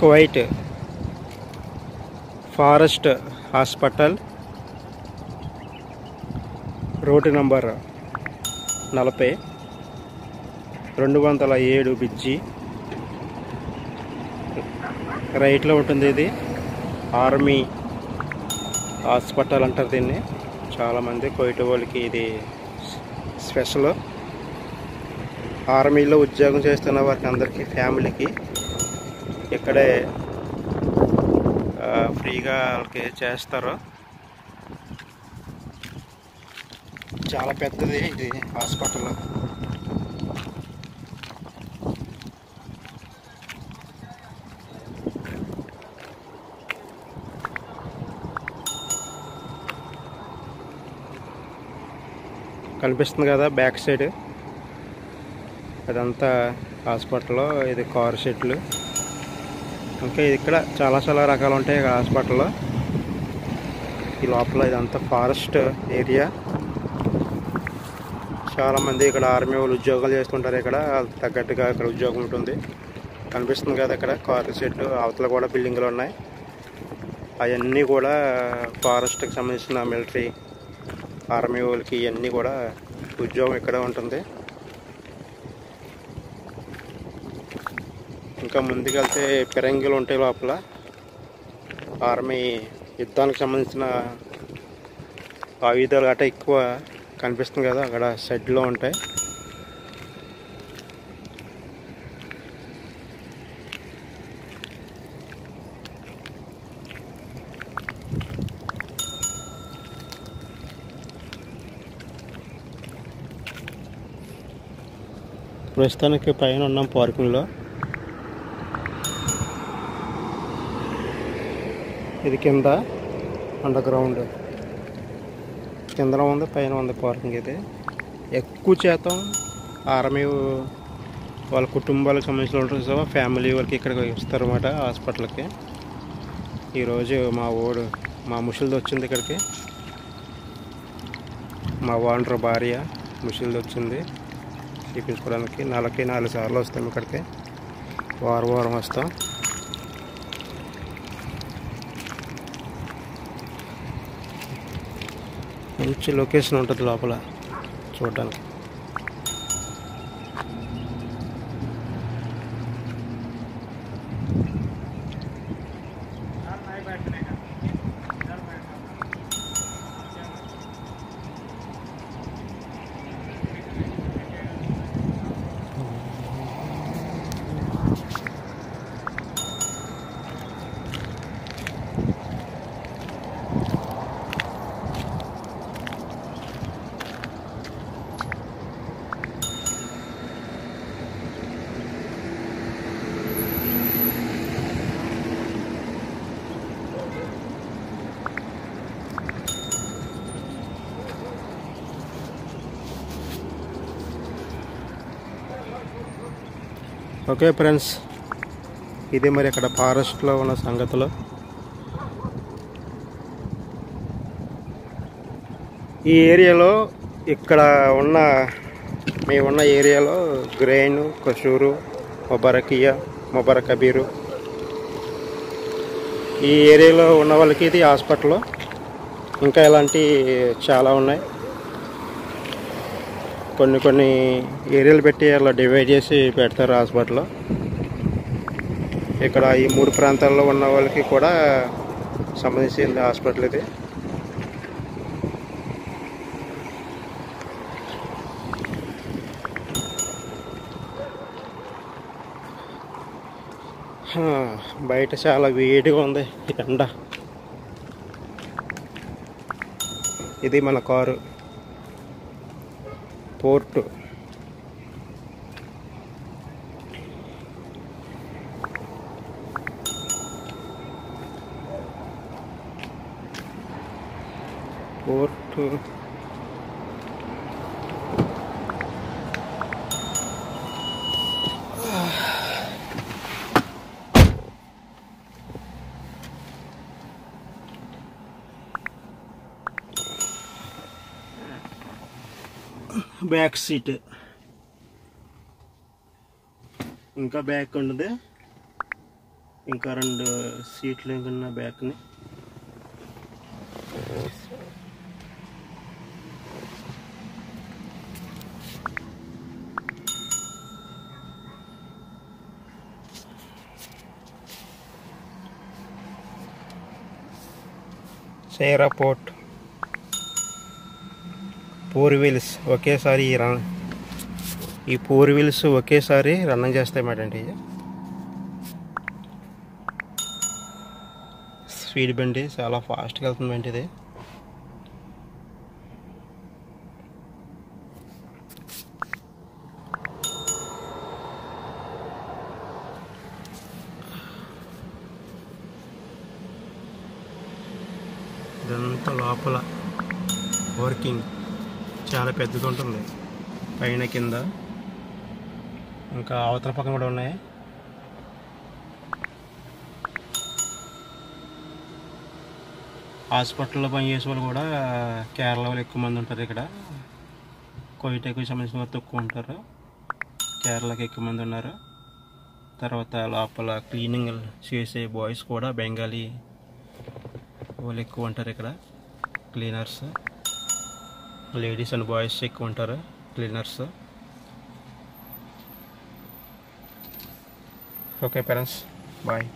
Kuwait forest hospital road number నలభై రెండు వందల ఏడు బిజ్జి. రైట్లో ఉంటుంది ఇది. ఆర్మీ హాస్పిటల్ అంటారు దీన్ని. చాలామంది కోయిట వాళ్ళకి ఇది స్పెషల్. ఆర్మీలో ఉద్యోగం చేస్తున్న వారికి అందరికీ ఫ్యామిలీకి ఇక్కడే ఫ్రీగా వాళ్ళకి చేస్తారు. చాలా పెద్దది ఇది హాస్పిటల్. కనిపిస్తుంది కదా బ్యాక్ సైడ్. అదంతా హాస్పిటల్ ఇది కార్ షెడ్లు. ఇంకా ఇక్కడ చాలా చాలా రకాలు ఉంటాయి ఇక్కడ హాస్పిటల్లో. ఈ లోపల ఇదంతా ఫారెస్ట్ ఏరియా. చాలామంది ఇక్కడ ఆర్మీ వాళ్ళు ఉద్యోగాలు చేస్తుంటారు ఇక్కడ. తగ్గట్టుగా ఇక్కడ ఉద్యోగం ఉంటుంది. కనిపిస్తుంది కదా ఇక్కడ కార్ షెడ్ అవతల కూడా బిల్డింగ్లు ఉన్నాయి. అవన్నీ కూడా ఫారెస్ట్కి సంబంధించిన మిలిటరీ ఆర్మీ వాళ్ళకి ఇవన్నీ కూడా ఉద్యోగం ఇక్కడ ఉంటుంది. ఇంకా ముందుకెళ్తే పిరంగిలు ఉంటాయి లోపల. ఆర్మీ యుద్ధానికి సంబంధించిన ఆయుధాలు గట్రా ఎక్కువ కనిపిస్తుంది కదా అక్కడ షెడ్లో ఉంటాయి. ప్రస్తుతానికి పైన ఉన్నాం పార్కింగ్లో. ఇది కింద అండర్ గ్రౌండ్ కిందన ఉంది పైన ఉంది పార్కింగ్ ఇది ఎక్కువ శాతం ఆర్మీ వాళ్ళ కుటుంబాలకు సంబంధించిన ఉంటారు ఫ్యామిలీ వాళ్ళకి ఇక్కడికి వస్తారు అన్నమాట హాస్పిటల్కి ఈరోజు మా ఓడు మా ముసలిది వచ్చింది ఇక్కడికి. మా ఓనర్ భార్య ముసలిది వచ్చింది. చూపించుకోవడానికి నెలకి నాలుగు సార్లు వస్తాం ఇక్కడికి. వారం వారం వస్తాం. మంచి లొకేషన్ ఉంటుంది లోపల చూడడానికి. ఓకే ఫ్రెండ్స్ ఇది మరి ఇక్కడ ఫారెస్ట్లో ఉన్న సంగతులు. ఈ ఏరియాలో ఇక్కడ ఉన్న మేమున్న ఏరియాలో గ్రెయిన్ కసూరు మొబరకియా మొబరకబీరు. ఈ ఏరియాలో ఉన్న వాళ్ళకి ఇది హాస్పిటల్. ఇంకా ఇలాంటి చాలా ఉన్నాయి. కొన్ని కొన్ని ఏరియాలు పెట్టి అలా డివైడ్ చేసి పెడతారు హాస్పిటల్లో. ఇక్కడ ఈ మూడు ప్రాంతాల్లో ఉన్న వాళ్ళకి కూడా సంబంధించింది హాస్పిటల్ ఇది. బయట చాలా వేడిగా ఉంది ఎండ. ఇది మన car. Port port back seat ఇంకా బ్యాక్ ఉండదు ఇంకా రెండు సీట్లు ఇంకా బ్యాక్ని సేరా పోర్ట్ ఫోర్ వీల్స్ ఒకేసారి ఈ రన్ ఈ ఫోర్ వీల్స్ ఒకేసారి రన్నింగ్ చేస్తాయి మేడం స్పీడ్ బండి చాలా ఫాస్ట్గా వెళ్తుంది బండి ఇది. ఇదంతా లోపల వర్కింగ్. చాలా పెద్దది ఉంటుంది. పైన కింద. ఇంకా అవతల పక్కన కూడా ఉన్నాయి. హాస్పిటల్లో పనిచేసే వాళ్ళు కూడా కేరళ వాళ్ళు ఎక్కువ మంది ఉంటారు ఇక్కడ. కోయిటకు సంబంధించిన వాళ్ళు తక్కువ ఉంటారు. కేరళకి ఎక్కువ మంది ఉన్నారు. తర్వాత లోపల క్లీనింగ్ చేసే బాయ్స్ కూడా బెంగాలీ వాళ్ళు ఎక్కువ ఉంటారు ఇక్కడ. క్లీనర్స్. లేడీస్ అండ్ బాయ్స్ ఎక్కువ ఉంటారు క్లీనర్స్. Okay parents bye